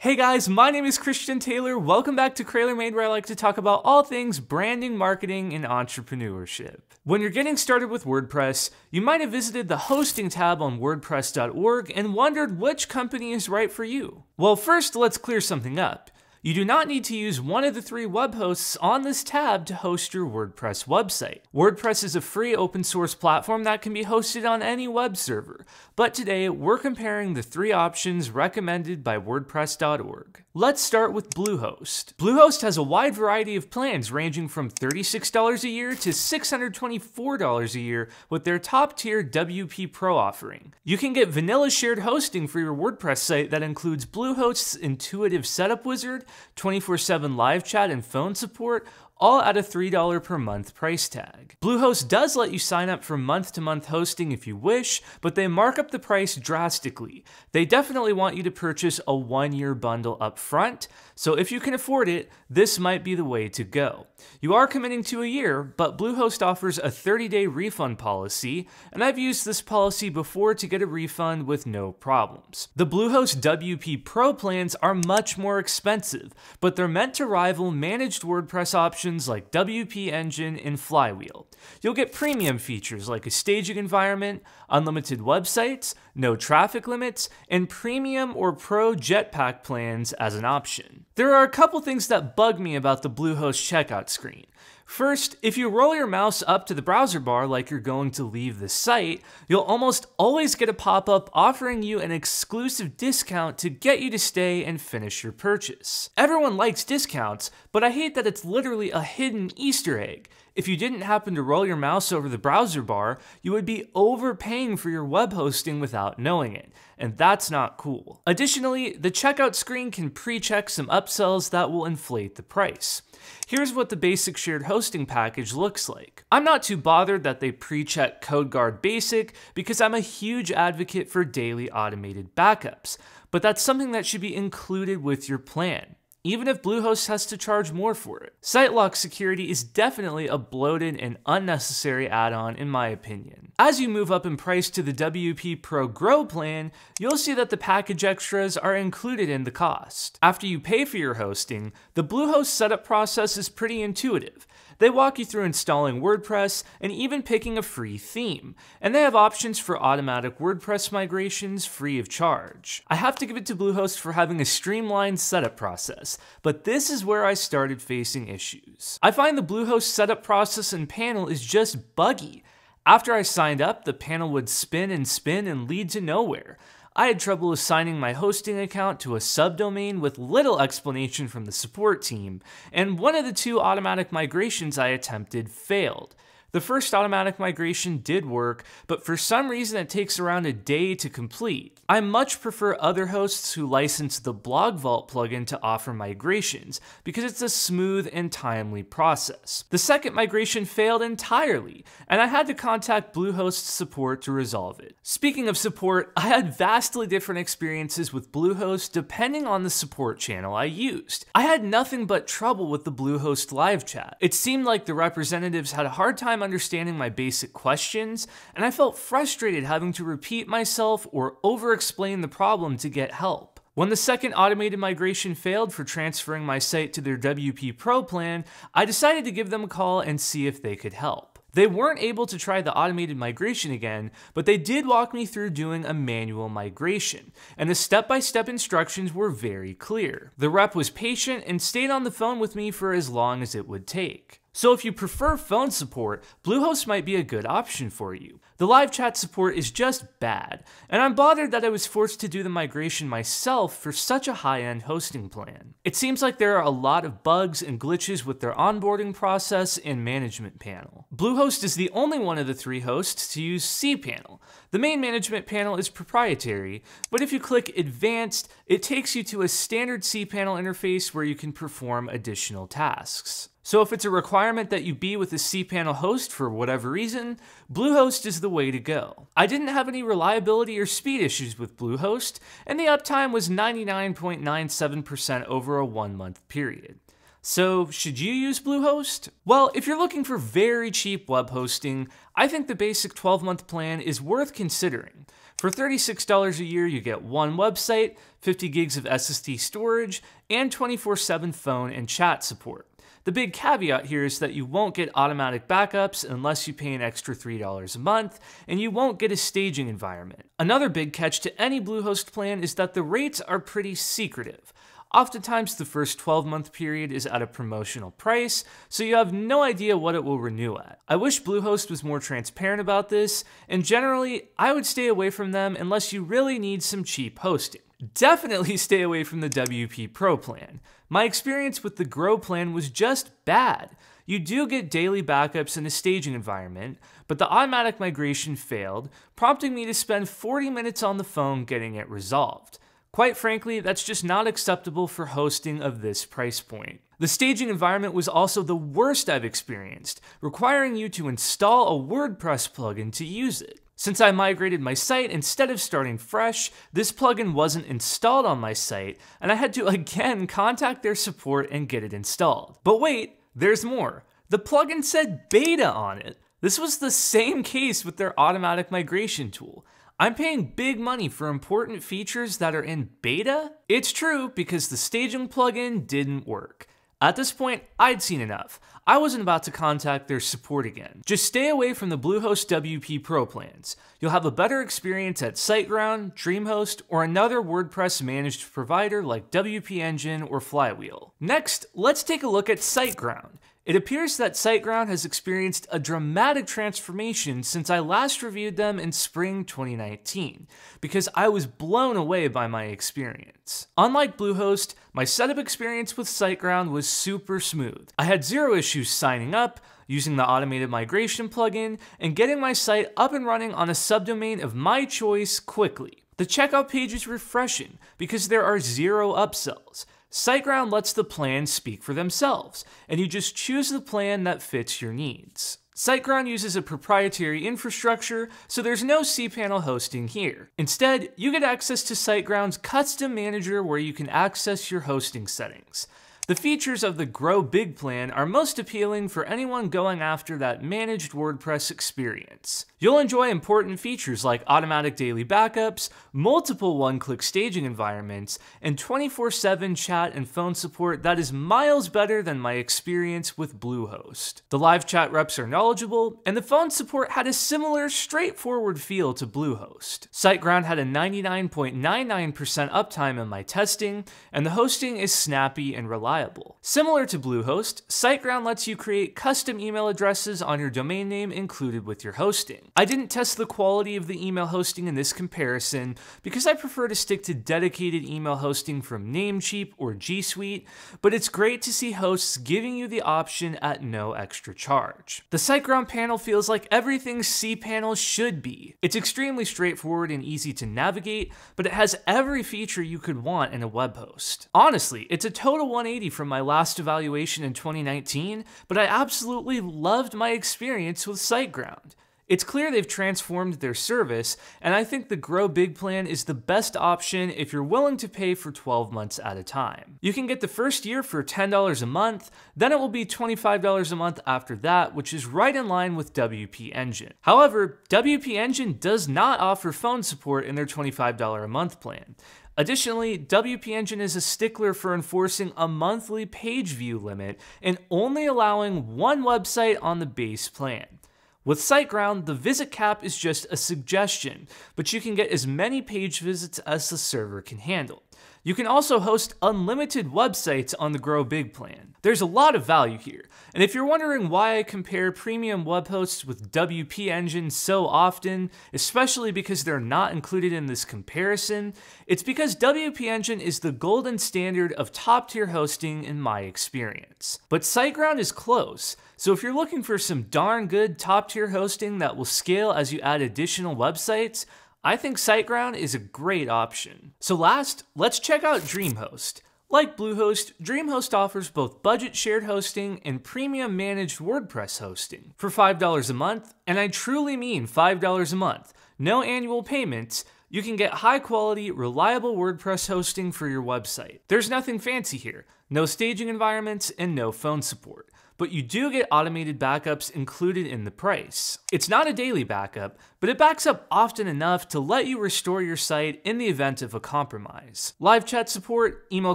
Hey guys, my name is Christian Taylor. Welcome back to Made, where I like to talk about all things branding, marketing, and entrepreneurship. When you're getting started with WordPress, you might have visited the hosting tab on WordPress.org and wondered which company is right for you. Well, first, let's clear something up. You do not need to use one of the three web hosts on this tab to host your WordPress website. WordPress is a free open source platform that can be hosted on any web server, but today we're comparing the three options recommended by WordPress.org. Let's start with Bluehost. Bluehost has a wide variety of plans ranging from $36 a year to $624 a year with their top tier WP Pro offering. You can get vanilla shared hosting for your WordPress site that includes Bluehost's intuitive setup wizard, 24 7 live chat and phone support, all at a $3 per month price tag. Bluehost does let you sign up for month to month hosting if you wish, but they mark up the price drastically. They definitely want you to purchase a one year bundle up front, so if you can afford it, this might be the way to go. You are committing to a year, but Bluehost offers a 30 day refund policy, and I've used this policy before to get a refund with no problems. The Bluehost WP Pro plans are much more expensive, but they're meant to rival managed WordPress options options like WP Engine and Flywheel. You'll get premium features like a staging environment, unlimited websites, no traffic limits, and premium or pro jetpack plans as an option. There are a couple things that bug me about the Bluehost checkout screen. First, if you roll your mouse up to the browser bar like you're going to leave the site, you'll almost always get a pop up offering you an exclusive discount to get you to stay and finish your purchase. Everyone likes discounts, but I hate that it's literally a hidden Easter egg. If you didn't happen to roll your mouse over the browser bar, you would be overpaying for your web hosting without knowing it, and that's not cool. Additionally, the checkout screen can pre-check some upsells that will inflate the price. Here's what the basic shared hosting package looks like. I'm not too bothered that they pre-check CodeGuard Basic because I'm a huge advocate for daily automated backups, but that's something that should be included with your plan even if Bluehost has to charge more for it. SiteLock security is definitely a bloated and unnecessary add-on in my opinion. As you move up in price to the WP Pro Grow plan, you'll see that the package extras are included in the cost. After you pay for your hosting, the Bluehost setup process is pretty intuitive. They walk you through installing WordPress and even picking a free theme, and they have options for automatic WordPress migrations free of charge. I have to give it to Bluehost for having a streamlined setup process, but this is where I started facing issues. I find the Bluehost setup process and panel is just buggy. After I signed up, the panel would spin and spin and lead to nowhere. I had trouble assigning my hosting account to a subdomain with little explanation from the support team, and one of the two automatic migrations I attempted failed. The first automatic migration did work, but for some reason it takes around a day to complete. I much prefer other hosts who license the BlogVault plugin to offer migrations, because it's a smooth and timely process. The second migration failed entirely, and I had to contact Bluehost support to resolve it. Speaking of support, I had vastly different experiences with Bluehost depending on the support channel I used. I had nothing but trouble with the Bluehost live chat. It seemed like the representatives had a hard time time understanding my basic questions, and I felt frustrated having to repeat myself or over explain the problem to get help. When the second automated migration failed for transferring my site to their WP Pro plan, I decided to give them a call and see if they could help. They weren't able to try the automated migration again, but they did walk me through doing a manual migration, and the step by step instructions were very clear. The rep was patient and stayed on the phone with me for as long as it would take. So if you prefer phone support, Bluehost might be a good option for you. The live chat support is just bad, and I'm bothered that I was forced to do the migration myself for such a high-end hosting plan. It seems like there are a lot of bugs and glitches with their onboarding process and management panel. Bluehost is the only one of the three hosts to use cPanel. The main management panel is proprietary, but if you click Advanced, it takes you to a standard cPanel interface where you can perform additional tasks. So if it's a requirement that you be with a cPanel host for whatever reason, Bluehost is the way to go. I didn't have any reliability or speed issues with Bluehost, and the uptime was 99.97% over a one month period. So, should you use Bluehost? Well, if you're looking for very cheap web hosting, I think the basic 12 month plan is worth considering. For $36 a year, you get one website, 50 gigs of SSD storage, and 24 7 phone and chat support. The big caveat here is that you won't get automatic backups unless you pay an extra $3 a month, and you won't get a staging environment. Another big catch to any Bluehost plan is that the rates are pretty secretive. Oftentimes, the first 12 month period is at a promotional price, so you have no idea what it will renew at. I wish Bluehost was more transparent about this, and generally, I would stay away from them unless you really need some cheap hosting. Definitely stay away from the WP Pro plan. My experience with the Grow plan was just bad. You do get daily backups in a staging environment, but the automatic migration failed, prompting me to spend 40 minutes on the phone getting it resolved. Quite frankly, that's just not acceptable for hosting of this price point. The staging environment was also the worst I've experienced, requiring you to install a WordPress plugin to use it. Since I migrated my site instead of starting fresh, this plugin wasn't installed on my site, and I had to again contact their support and get it installed. But wait, there's more. The plugin said beta on it. This was the same case with their automatic migration tool. I'm paying big money for important features that are in beta? It's true because the staging plugin didn't work. At this point, I'd seen enough. I wasn't about to contact their support again. Just stay away from the Bluehost WP Pro plans. You'll have a better experience at SiteGround, DreamHost, or another WordPress managed provider like WP Engine or Flywheel. Next, let's take a look at SiteGround. It appears that SiteGround has experienced a dramatic transformation since I last reviewed them in spring 2019, because I was blown away by my experience. Unlike Bluehost, my setup experience with SiteGround was super smooth. I had zero issues signing up, using the automated migration plugin, and getting my site up and running on a subdomain of my choice quickly. The checkout page is refreshing because there are zero upsells. SiteGround lets the plans speak for themselves, and you just choose the plan that fits your needs. SiteGround uses a proprietary infrastructure, so there's no cPanel hosting here. Instead, you get access to SiteGround's custom manager where you can access your hosting settings. The features of the Grow Big plan are most appealing for anyone going after that managed WordPress experience. You'll enjoy important features like automatic daily backups, multiple one-click staging environments, and 24-7 chat and phone support that is miles better than my experience with Bluehost. The live chat reps are knowledgeable, and the phone support had a similar straightforward feel to Bluehost. SiteGround had a 99.99% uptime in my testing, and the hosting is snappy and reliable reliable. Similar to Bluehost, SiteGround lets you create custom email addresses on your domain name included with your hosting. I didn't test the quality of the email hosting in this comparison because I prefer to stick to dedicated email hosting from Namecheap or G Suite, but it's great to see hosts giving you the option at no extra charge. The SiteGround panel feels like everything cPanel should be. It's extremely straightforward and easy to navigate, but it has every feature you could want in a web host. Honestly, it's a total 180 from my last evaluation in 2019, but I absolutely loved my experience with SiteGround. It's clear they've transformed their service, and I think the Grow Big plan is the best option if you're willing to pay for 12 months at a time. You can get the first year for $10 a month, then it will be $25 a month after that, which is right in line with WP Engine. However, WP Engine does not offer phone support in their $25 a month plan. Additionally, WP Engine is a stickler for enforcing a monthly page view limit and only allowing one website on the base plan. With SiteGround, the visit cap is just a suggestion, but you can get as many page visits as the server can handle. You can also host unlimited websites on the Grow Big plan. There's a lot of value here, and if you're wondering why I compare premium web hosts with WP Engine so often, especially because they're not included in this comparison, it's because WP Engine is the golden standard of top tier hosting in my experience. But SiteGround is close, so if you're looking for some darn good top tier hosting that will scale as you add additional websites, I think SiteGround is a great option. So last, let's check out DreamHost. Like Bluehost, DreamHost offers both budget shared hosting and premium managed WordPress hosting. For $5 a month, and I truly mean $5 a month, no annual payments, you can get high quality, reliable WordPress hosting for your website. There's nothing fancy here no staging environments, and no phone support but you do get automated backups included in the price. It's not a daily backup, but it backs up often enough to let you restore your site in the event of a compromise. Live chat support, email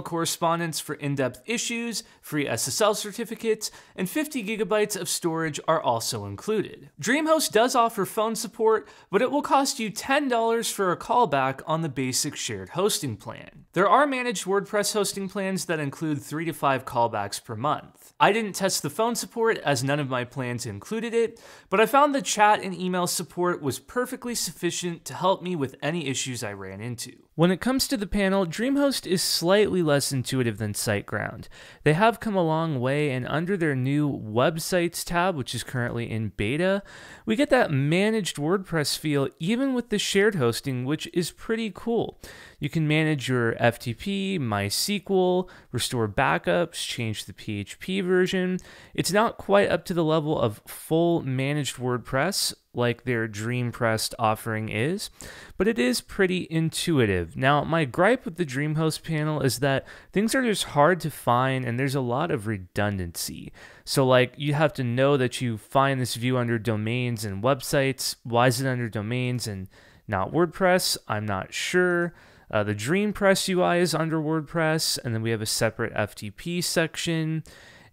correspondence for in-depth issues, free SSL certificates, and 50 gigabytes of storage are also included. DreamHost does offer phone support, but it will cost you $10 for a callback on the basic shared hosting plan. There are managed WordPress hosting plans that include 3 to 5 callbacks per month. I didn't test the phone support as none of my plans included it, but I found the chat and email support was perfectly sufficient to help me with any issues I ran into. When it comes to the panel, DreamHost is slightly less intuitive than SiteGround. They have come a long way, and under their new Websites tab, which is currently in beta, we get that managed WordPress feel even with the shared hosting, which is pretty cool. You can manage your FTP, MySQL, restore backups, change the PHP version. It's not quite up to the level of full managed WordPress, like their DreamPress offering is, but it is pretty intuitive. Now, my gripe with the DreamHost panel is that things are just hard to find and there's a lot of redundancy. So, like, you have to know that you find this view under domains and websites. Why is it under domains and not WordPress? I'm not sure. Uh, the DreamPress UI is under WordPress, and then we have a separate FTP section.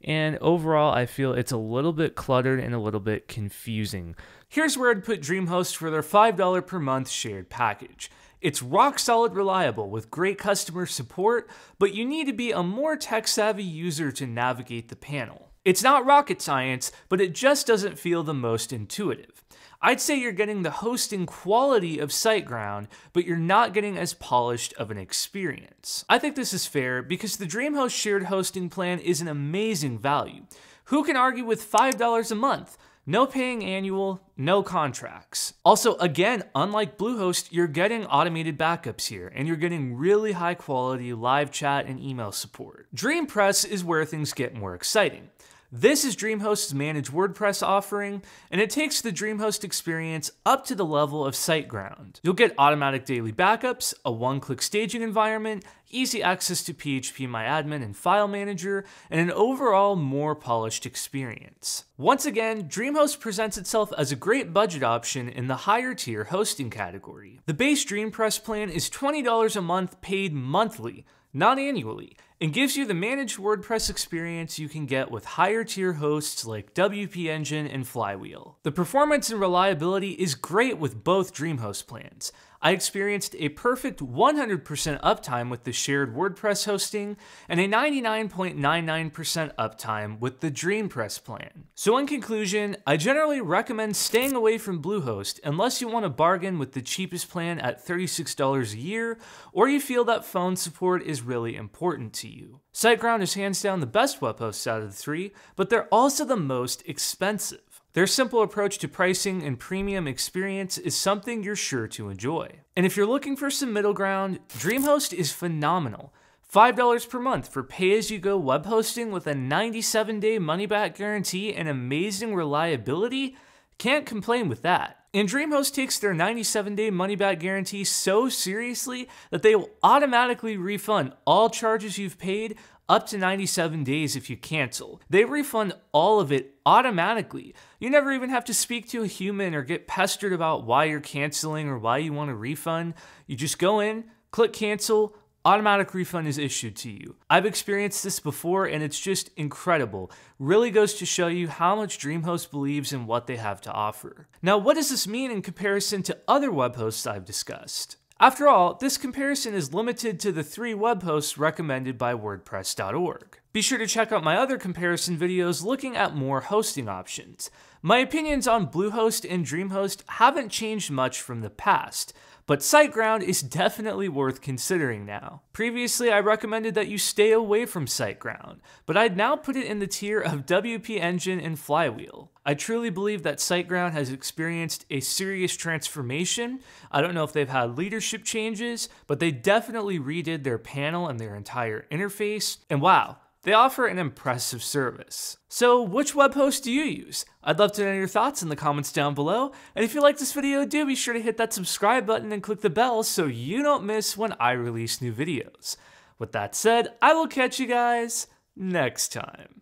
And overall, I feel it's a little bit cluttered and a little bit confusing. Here's where I'd put DreamHost for their $5 per month shared package. It's rock solid reliable with great customer support, but you need to be a more tech savvy user to navigate the panel. It's not rocket science, but it just doesn't feel the most intuitive. I'd say you're getting the hosting quality of SiteGround, but you're not getting as polished of an experience. I think this is fair because the DreamHost shared hosting plan is an amazing value. Who can argue with $5 a month? No paying annual, no contracts. Also, again, unlike Bluehost, you're getting automated backups here, and you're getting really high quality live chat and email support. DreamPress is where things get more exciting. This is DreamHost's managed WordPress offering, and it takes the DreamHost experience up to the level of SiteGround. You'll get automatic daily backups, a one-click staging environment, easy access to PHPMyAdmin and File Manager, and an overall more polished experience. Once again, DreamHost presents itself as a great budget option in the higher tier hosting category. The base DreamPress plan is $20 a month paid monthly, not annually, and gives you the managed WordPress experience you can get with higher tier hosts like WP Engine and Flywheel. The performance and reliability is great with both DreamHost plans. I experienced a perfect 100% uptime with the shared WordPress hosting and a 99.99% uptime with the DreamPress plan. So in conclusion, I generally recommend staying away from Bluehost unless you want to bargain with the cheapest plan at $36 a year or you feel that phone support is really important to you. SiteGround is hands down the best web hosts out of the three, but they're also the most expensive. Their simple approach to pricing and premium experience is something you're sure to enjoy. And if you're looking for some middle ground, DreamHost is phenomenal. $5 per month for pay as you go web hosting with a 97 day money back guarantee and amazing reliability? Can't complain with that. And DreamHost takes their 97 day money back guarantee so seriously that they will automatically refund all charges you've paid up to 97 days if you cancel. They refund all of it automatically. You never even have to speak to a human or get pestered about why you're canceling or why you want a refund. You just go in, click cancel, automatic refund is issued to you. I've experienced this before and it's just incredible. Really goes to show you how much DreamHost believes in what they have to offer. Now, what does this mean in comparison to other web hosts I've discussed? After all, this comparison is limited to the three web hosts recommended by WordPress.org. Be sure to check out my other comparison videos looking at more hosting options. My opinions on Bluehost and DreamHost haven't changed much from the past, but SiteGround is definitely worth considering now. Previously, I recommended that you stay away from SiteGround, but I'd now put it in the tier of WP Engine and Flywheel. I truly believe that SiteGround has experienced a serious transformation. I don't know if they've had leadership changes, but they definitely redid their panel and their entire interface. And wow, They offer an impressive service. So, which web host do you use? I'd love to know your thoughts in the comments down below. And if you like this video, do be sure to hit that subscribe button and click the bell so you don't miss when I release new videos. With that said, I will catch you guys next time.